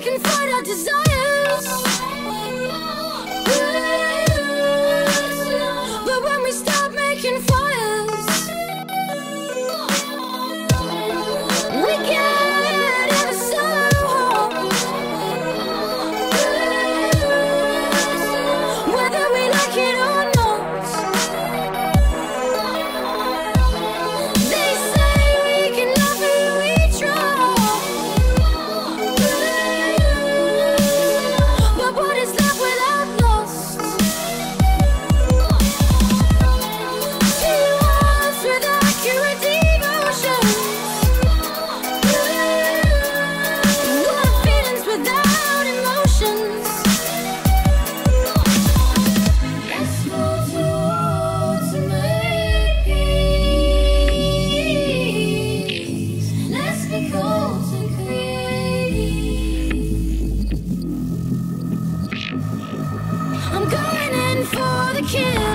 can fight our desire kill